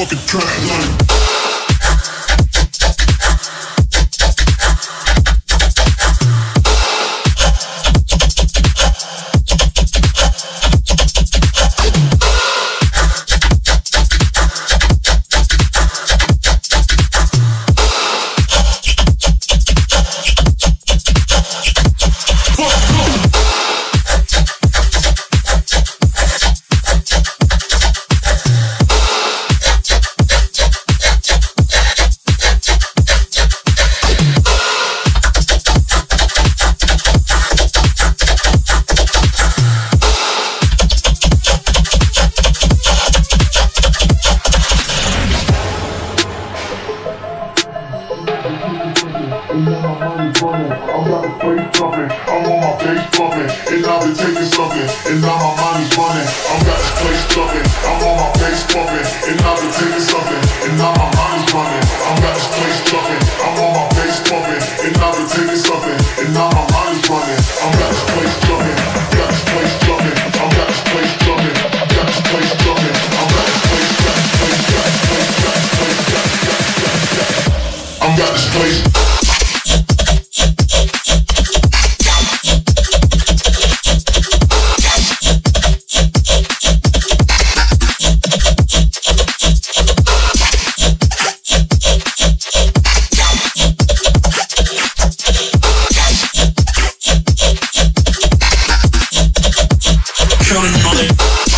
motherfucking track like. My. I'm got the place jumping. I'm on my face bumping. And I've been taking something. And now my money's running. I'm got the place jumping. I'm on my face bumping. And I've been taking something. And now my money's running. I'm got this place jumping. I'm on my face bumping. And I've been taking something. And now my money's running. I'm got this place jumping. Got this place jumping. I'm got this place jumping. Got this place jumping. I'm got this place. Got this this this this. I'm got this place. counting money.